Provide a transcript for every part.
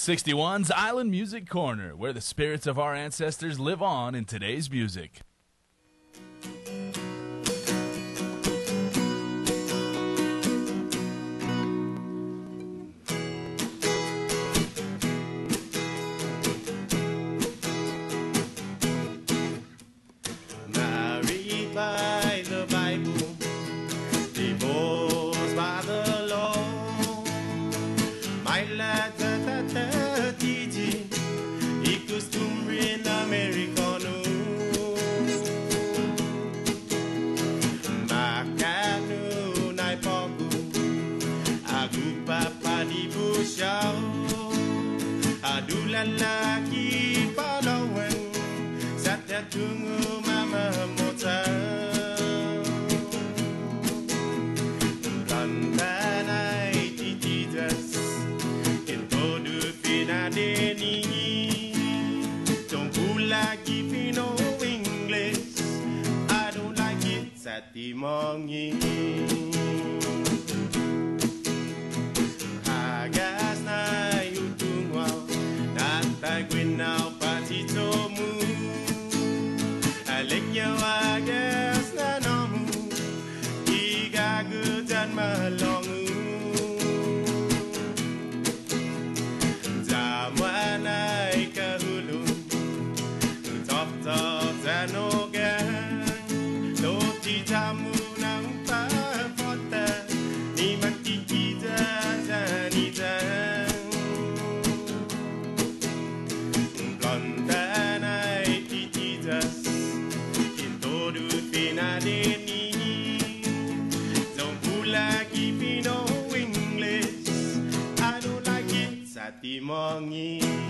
61's Island Music Corner, where the spirits of our ancestors live on in today's music. Married by Adu lalaki palawan, satya tungu mama mota. Like know English. I don't like it, satimongi. Hagas Aliknya wagas it, satimongi.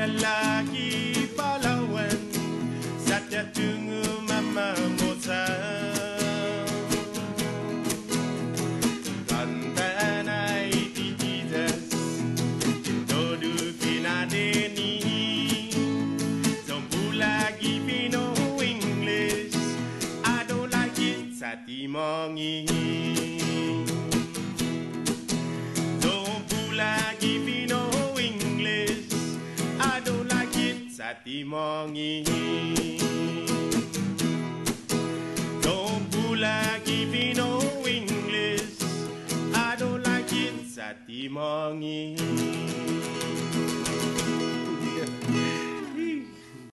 Adu lelaki pahlawan, satya tunggu mama mota. Rantanai tititas, kintodu pinadeni. Don't pull like if you know English. I don't like it, satimongi. 희망이 Don't pull like if you know English. I don't like it 사티망이